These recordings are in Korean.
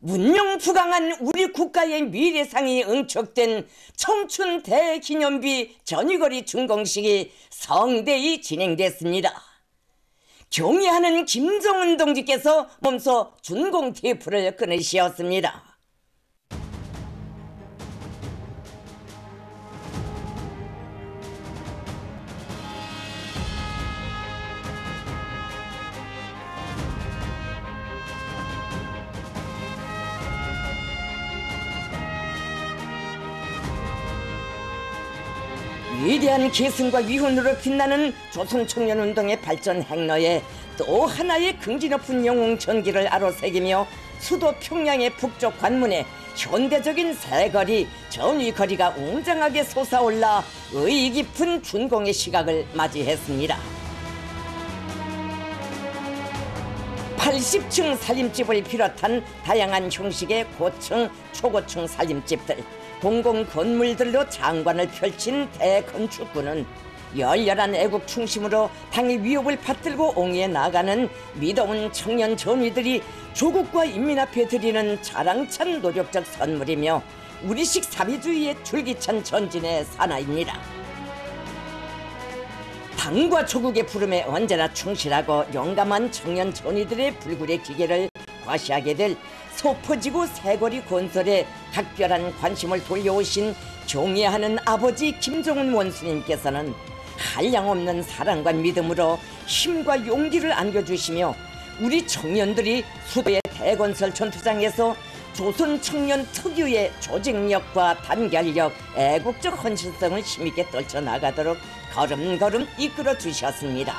문명부강한 우리 국가의 미래상이 응축된 청춘 대기념비 전위거리 준공식이 성대히 진행됐습니다. 경의하는 김정은 동지께서 몸소 준공 테이프를 끊으시었습니다. 위대한 계승과 위훈으로 빛나는 조선 청년운동의 발전 행로에 또 하나의 긍지 높은 영웅 전기를 아로새기며 수도 평양의 북쪽 관문에 현대적인 새거리, 전위거리가 웅장하게 솟아올라 의의 깊은 준공의 시각을 맞이했습니다. 80층 살림집을 비롯한 다양한 형식의 고층, 초고층 살림집들 공공 건물들로 장관을 펼친 대건축구는 열렬한 애국 충심으로 당의 위협을 받들고 옹해 나가는 믿어온 청년 전위들이 조국과 인민 앞에 드리는 자랑찬 노력적 선물이며 우리식 사비주의의 줄기찬 전진의 사나입니다. 당과 조국의 부름에 언제나 충실하고 용감한 청년 전위들의 불굴의 기계를 과시하게 될 소퍼지구 새거리 건설에 각별한 관심을 돌려오신 종이하는 아버지 김종은 원수님께서는 한량없는 사랑과 믿음으로 힘과 용기를 안겨주시며 우리 청년들이 수도의 대건설 전투장에서 조선 청년 특유의 조직력과 단결력, 애국적 헌신성을 힘있게 떨쳐나가도록 걸음걸음 이끌어 주셨습니다.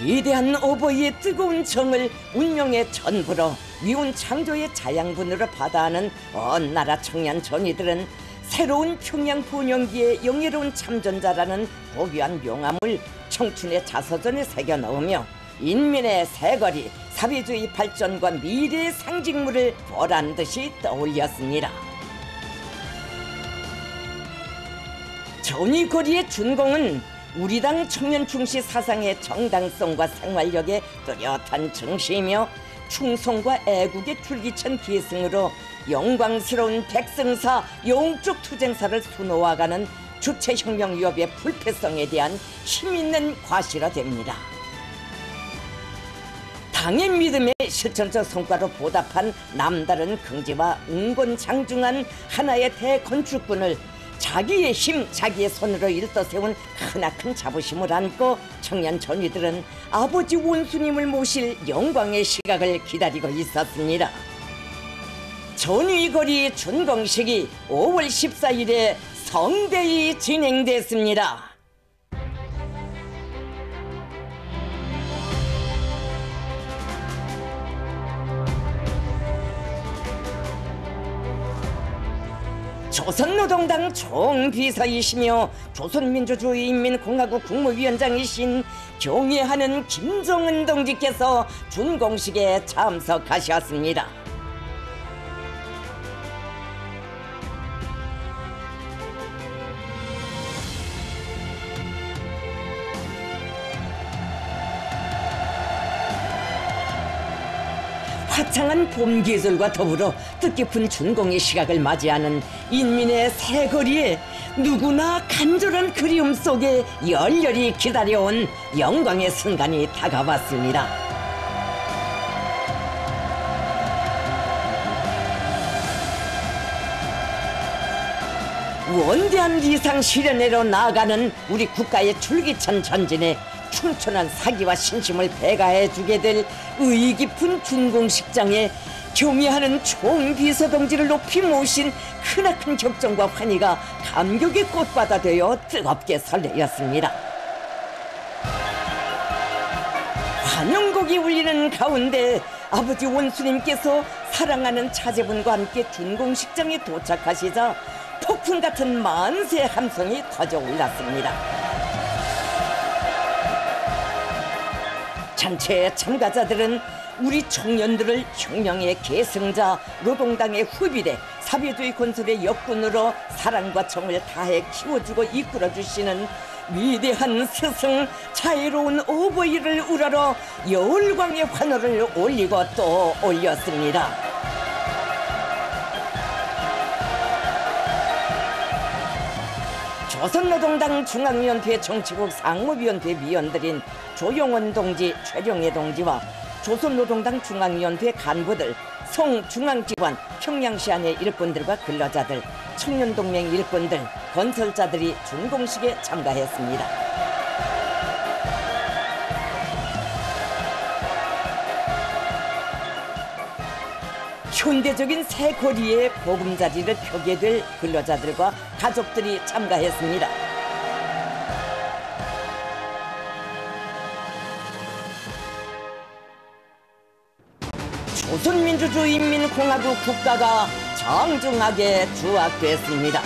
위대한 오버의 뜨거운 정을 운명의 전부로 미운 창조의 자양분으로 받아하는 온 나라 청년 전이들은 새로운 평양 본영기의 영예로운 참전자라는 고귀한 명함을 청춘의 자서전에 새겨 넣으며 인민의 새거리, 사회주의 발전과 미래의 상징물을 보란 듯이 떠올렸습니다. 전위거리의 준공은 우리 당 청년 충시 사상의 정당성과 생활력의 뚜렷한 증시이며 충성과 애국의 줄기찬 기승으로 영광스러운 백성사 영적 투쟁사를 수놓아가는 주체혁명 위협의 불패성에 대한 힘있는 과시가 됩니다. 당의 믿음의 실천적 성과로 보답한 남다른 긍지와 응곤장중한 하나의 대건축군을 자기의 힘, 자기의 손으로 일떠세운 크나큰 자부심을 안고 청년 전위들은 아버지 원수님을 모실 영광의 시각을 기다리고 있었습니다. 전위거리 준공식이 5월 14일에 성대히 진행됐습니다. 조선노동당 총비서이시며 조선민주주의인민공화국 국무위원장이신 경애하는 김정은 동지께서 준공식에 참석하셨습니다. 화창한 봄 계절과 더불어 뜻깊은 준공의 시각을 맞이하는 인민의 새거리에 누구나 간절한 그리움 속에 열렬히 기다려온 영광의 순간이 다가왔습니다. 원대한 이상 실현회로 나아가는 우리 국가의 줄기찬 전진에 춘천한 사기와 신심을 배가해 주게 될 의의 깊은 준공식장에 경의하는 총비서 동지를 높이 모신 크나큰 격정과 환희가 감격의 꽃바다 되어 뜨겁게 설레였습니다. 환영곡이 울리는 가운데 아버지 원수님께서 사랑하는 차제분과 함께 준공식장에 도착하시자 폭풍 같은 만세 함성이 터져 올랐습니다. 잔치의 참가자들은 우리 청년들을 혁명의 계승자, 노동당의 후비대, 사회주의 건설의 역군으로 사랑과 정을 다해 키워주고 이끌어주시는 위대한 스승, 자유로운 오버이를 우러러 열광의 환호를 올리고 또 올렸습니다. 조선노동당 중앙위원회 정치국 상무위원회 위원들인 조용원 동지, 최룡해 동지와 조선노동당 중앙위원회 간부들, 송중앙지관, 평양시 안의 일꾼들과 근로자들, 청년동맹 일꾼들, 건설자들이 준공식에 참가했습니다. 현대적인 새 거리에 보금자리를 펴게 될 근로자들과 가족들이 참가했습니다. 조선민주주의인민공화국 국가가 정중하게 주악됐습니다.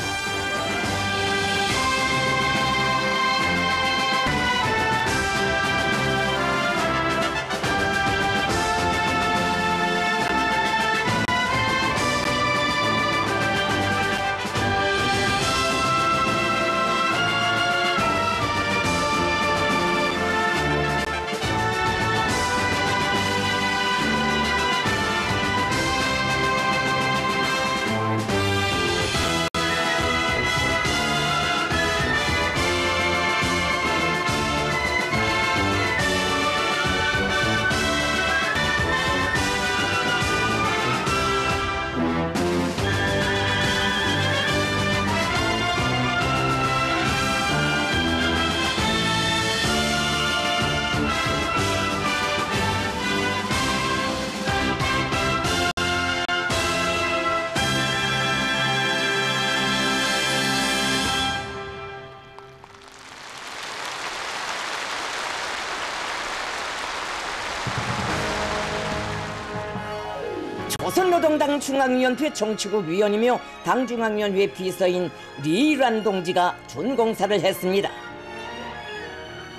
조선노동당 중앙위원회 정치국 위원이며 당 중앙위원회 비서인 리란 동지가 준공사를 했습니다.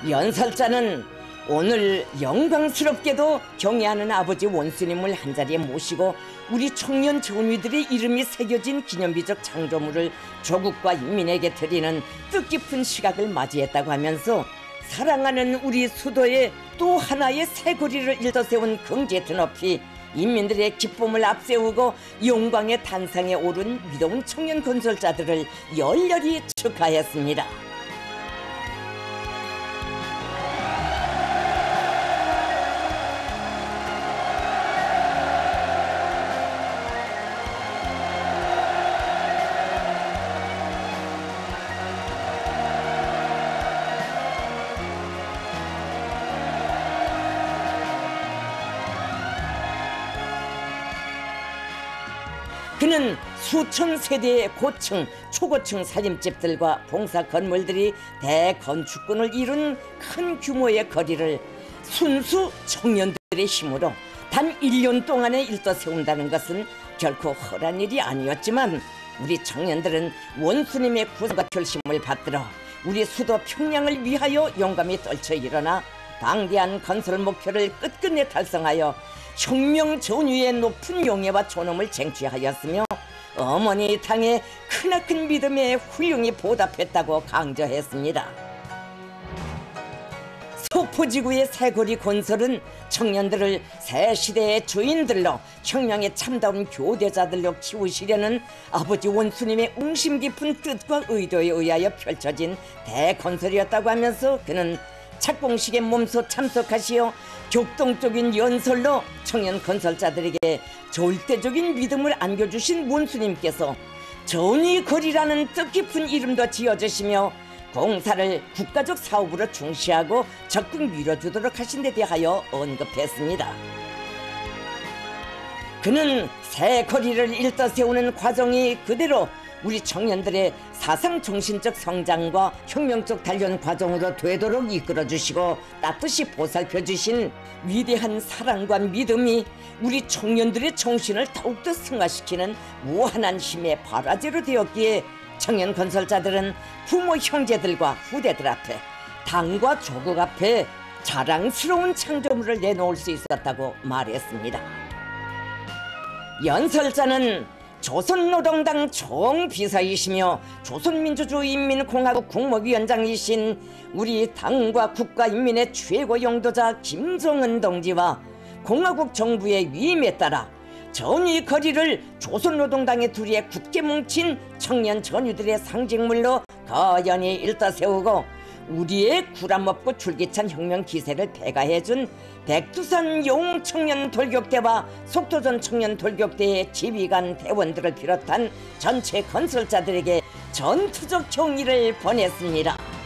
연설자는 오늘 영광스럽게도 경애하는 아버지 원수님을 한자리에 모시고 우리 청년 전위들의 이름이 새겨진 기념비적 창조물을 조국과 인민에게 드리는 뜻깊은 시각을 맞이했다고 하면서 사랑하는 우리 수도에 또 하나의 새 거리를 일떠세운 경제 드높이 인민들의 기쁨을 앞세우고 영광의 탄상에 오른 위대한 청년 건설자들을 열렬히 축하했습니다. 수천 세대의 고층, 초고층 살림집들과 봉사 건물들이 대건축권을 이룬 큰 규모의 거리를 순수 청년들의 힘으로 단 1년 동안에 일떠 세운다는 것은 결코 허란 일이 아니었지만 우리 청년들은 원수님의 구성과 결심을 받들어 우리 수도 평양을 위하여 용감히 떨쳐 일어나 방대한 건설 목표를 끝끝내 달성하여 혁명 전위의 높은 용예와 존엄을 쟁취하였으며 어머니 당의 크나큰 믿음에 훌륭히 보답했다고 강조했습니다. 소포지구의 새거리 건설은 청년들을 새 시대의 주인들로 혁명의 참다운 교대자들로 키우시려는 아버지 원수님의 웅심 깊은 뜻과 의도에 의하여 펼쳐진 대건설이었다고 하면서 그는 착공식에 몸소 참석하시어 격동적인 연설로 청년 건설자들에게 절대적인 믿음을 안겨주신 원수님께서 전이거리라는 뜻깊은 이름도 지어주시며 공사를 국가적 사업으로 중시하고 적극 밀어주도록 하신 데 대하여 언급했습니다. 그는 새 거리를 일떠 세우는 과정이 그대로 우리 청년들의 사상 정신적 성장과 혁명적 단련 과정으로 되도록 이끌어 주시고 따뜻이 보살펴 주신 위대한 사랑과 믿음이 우리 청년들의 정신을 더욱더 승화시키는 무한한 힘의 발화제로 되었기에 청년 건설자들은 부모 형제들과 후대들 앞에 당과 조국 앞에 자랑스러운 창조물을 내놓을 수 있었다고 말했습니다. 연설자는 조선노동당 총비서이시며 조선민주주의인민공화국 국무위원장이신 우리 당과 국가인민의 최고 영도자 김정은 동지와 공화국 정부의 위임에 따라 전위 거리를 조선노동당의 둘이에 굳게 뭉친 청년 전위들의 상징물로 거연히 일떠세우고 우리의 구람없고 줄기찬 혁명 기세를 배가해준 백두산 용청년 돌격대와 속도전 청년 돌격대의 지휘관 대원들을 비롯한 전체 건설자들에게 전투적 경의를 보냈습니다.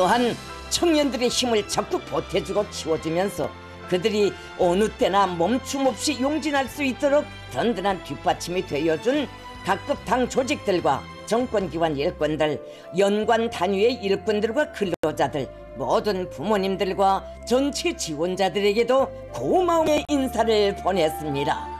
또한 청년들의 힘을 적극 보태주고 키워주면서 그들이 어느 때나 멈춤 없이 용진할 수 있도록 든든한 뒷받침이 되어준 각급 당 조직들과 정권기관 일꾼들, 연관 단위의 일꾼들과 근로자들, 모든 부모님들과 전체 지원자들에게도 고마움의 인사를 보냈습니다.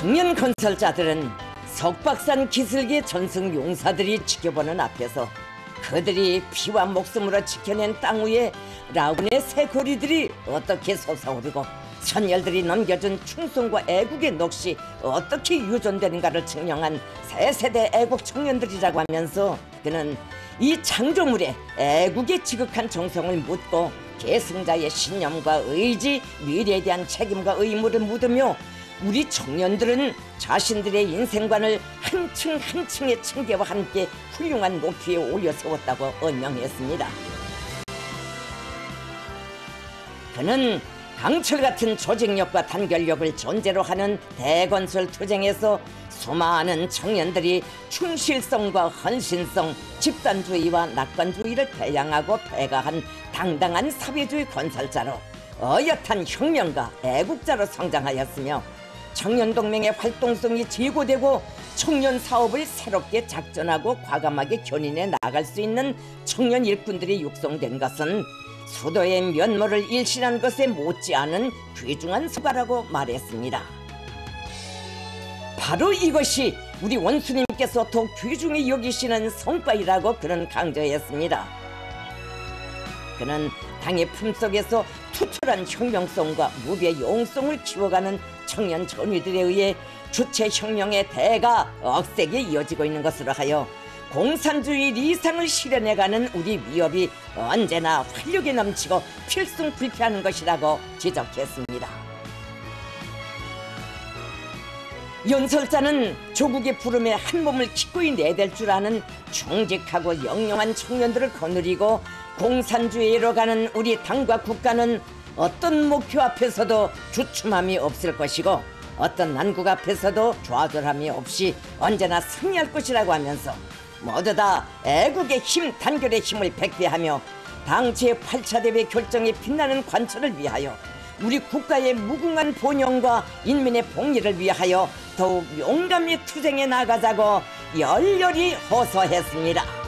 청년 건설자들은 석박산 기슭의 전승 용사들이 지켜보는 앞에서 그들이 피와 목숨으로 지켜낸 땅 위에 라군의 새 거리들이 어떻게 솟아오르고 선열들이 넘겨준 충성과 애국의 넋이 어떻게 유존되는가를 증명한 새 세대 애국 청년들이라고 하면서 그는 이 창조물에 애국의 지극한 정성을 묻고 계승자의 신념과 의지, 미래에 대한 책임과 의무를 묻으며 우리 청년들은 자신들의 인생관을 한층 한층의 층계와 함께 훌륭한 높이에 올려 세웠다고 언명했습니다. 그는 강철 같은 조직력과 단결력을 존재로 하는 대건설 투쟁에서 수많은 청년들이 충실성과 헌신성, 집단주의와 낙관주의를 배양하고 배가한 당당한 사회주의 건설자로 어엿한 혁명가, 애국자로 성장하였으며 청년동맹의 활동성이 제고되고 청년 사업을 새롭게 작전하고 과감하게 견인해 나갈 수 있는 청년 일꾼들이 육성된 것은 수도의 면모를 일신한 것에 못지않은 귀중한 수가라고 말했습니다. 바로 이것이 우리 원수님께서 더욱 귀중히 여기시는 성과이라고 그는 강조했습니다. 그는 당의 품속에서 투철한 혁명성과 무비의 용성을 키워가는 청년 전위들에 의해 주체 혁명의 대가 억세게 이어지고 있는 것으로 하여 공산주의 리상을 실현해가는 우리 위협이 언제나 활력이 넘치고 필승불패하는 것이라고 지적했습니다. 연설자는 조국의 부름에 한 몸을 기꺼이 내댈 줄 아는 충직하고 영영한 청년들을 거느리고 공산주의로 가는 우리 당과 국가는 어떤 목표 앞에서도 주춤함이 없을 것이고 어떤 난국 앞에서도 좌절함이 없이 언제나 승리할 것이라고 하면서 모두 다 애국의 힘, 단결의 힘을 백배하며 당 제8차 대회 결정에 빛나는 관철을 위하여 우리 국가의 무궁한 본영과 인민의 복리를 위하여 더욱 용감히 투쟁해 나가자고 열렬히 호소했습니다.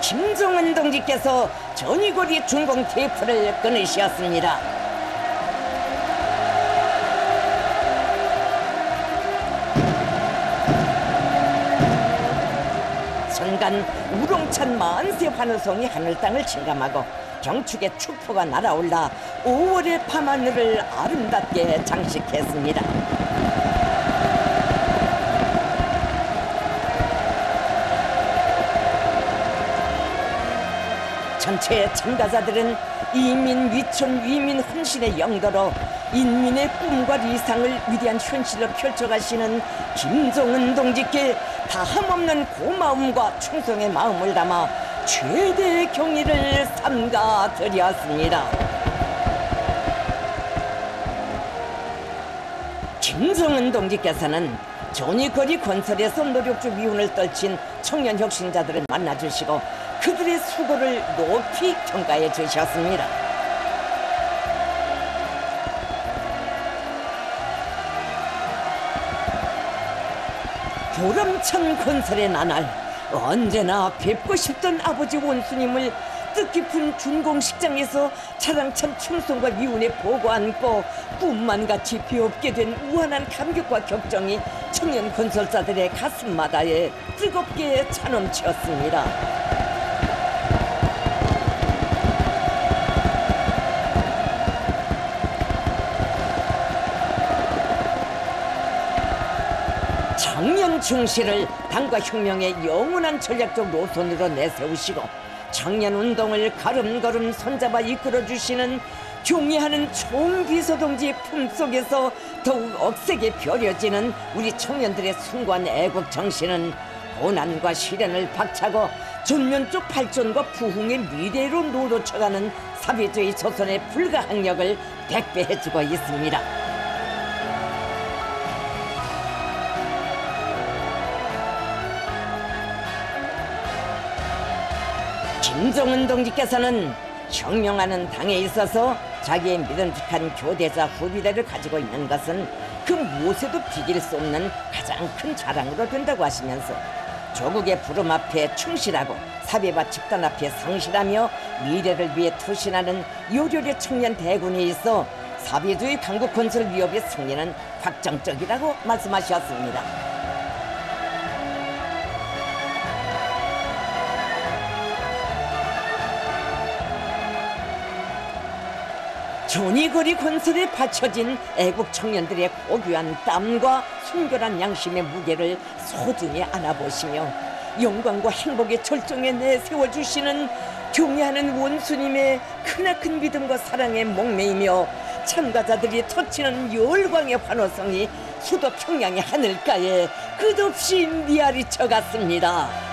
김정은 동지께서 전이고리 중공 테이프를 끊으셨습니다. 순간 우렁찬 만세 환호성이 하늘 땅을 침감하고 경축의 축포가 날아올라 5월의 밤하늘을 아름답게 장식했습니다. 전체 참가자들은 이민 위촌 위민 혼신의 영도로 인민의 꿈과 이상을 위대한 현실로 펼쳐가시는 김정은 동지께 다함없는 고마움과 충성의 마음을 담아 최대의 경의를 삼가 드렸습니다. 김정은 동지께서는 조니거리 건설에서 노력주 위훈을 떨친 청년 혁신자들을 만나주시고 그들의 수고를 높이 평가해 주셨습니다. 보람찬 건설의 나날 언제나 뵙고 싶던 아버지 원수님을 뜻깊은 준공식장에서 자랑찬 충성과 미운에 보고 안고 꿈만 같이 비옵게 된 우한한 감격과 격정이 청년 건설자들의 가슴마다에 뜨겁게 차넘치었습니다. 청년 중시를 당과 혁명의 영원한 전략적 노선으로 내세우시고 청년 운동을 걸음걸음 손잡아 이끌어 주시는 경애하는 총비서동지의 품속에서 더욱 억세게 벼려지는 우리 청년들의 숭고한 애국 정신은 고난과 시련을 박차고 전면적 발전과 부흥의 미래로 노도쳐가는 사회주의 조선의 불가항력을 백배해주고 있습니다. 김정은 동지께서는 혁명하는 당에 있어서 자기의 믿음직한 교대자 후비대를 가지고 있는 것은 그 무엇에도 비길 수 없는 가장 큰 자랑으로 된다고 하시면서 조국의 부름 앞에 충실하고 사회와 집단 앞에 성실하며 미래를 위해 투신하는 요료의 청년 대군에 있어 사회주의 강국 건설 위협의 승리는 확정적이라고 말씀하셨습니다. 조니거리 건설에 바쳐진 애국 청년들의 고귀한 땀과 순결한 양심의 무게를 소중히 안아보시며 영광과 행복의 절정에 내세워 주시는 경애하는 원수님의 크나큰 믿음과 사랑에 목매이며 참가자들이 터치는 열광의 환호성이 수도 평양의 하늘가에 끝없이 미아리쳐 갔습니다.